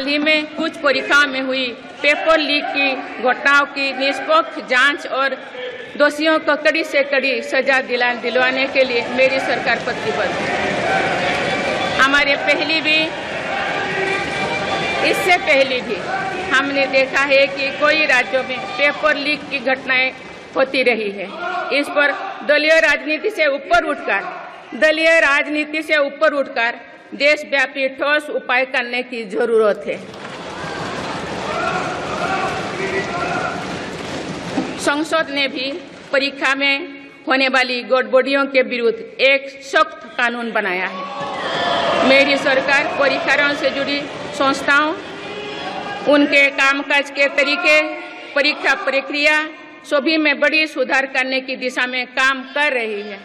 हाल ही में कुछ परीक्षाओं में हुई। पेपर लीक की घटनाओं की निष्पक्ष जाँच और दोषियों को कड़ी से कड़ी सजा दिला, दिलवाने के लिए मेरी सरकार प्रतिबद्ध। है हमारे पहली भी, इससे पहले भी हमने देखा है कि कोई राज्यों में पेपर लीक की घटनाएँ होती रही है। इस पर दलीय राजनीति से ऊपर उठकर दलीय राजनीति से ऊपर उठकर देशव्यापी ठोस उपाय करने की ज़रूरत है। संसद ने भी परीक्षा में होने वाली गड़बड़ियों के विरुद्ध एक सख्त कानून बनाया है। मेरी सरकार परीक्षाओं से जुड़ी संस्थाओं, उनके कामकाज के तरीके, परीक्षा प्रक्रिया, सभी में बड़ी सुधार करने की दिशा में काम कर रही है।